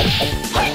Hey!